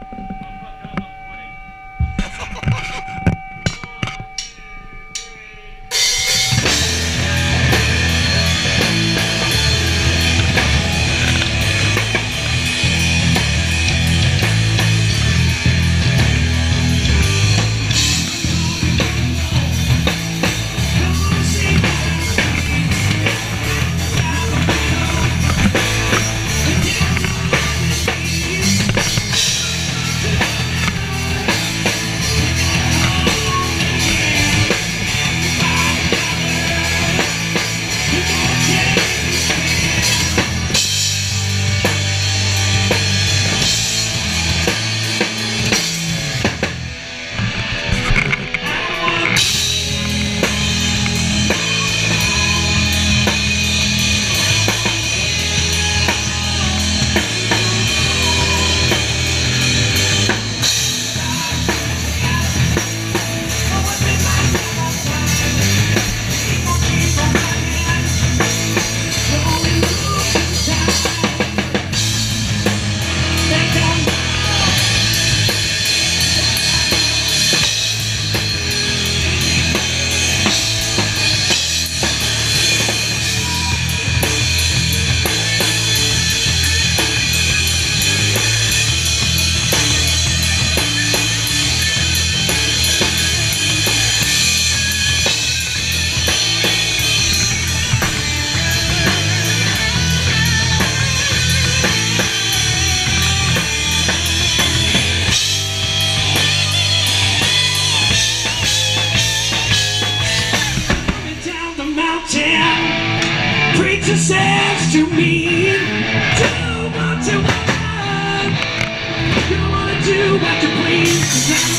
The mountain, preacher says to me, Do what you want, you wanna do what you please.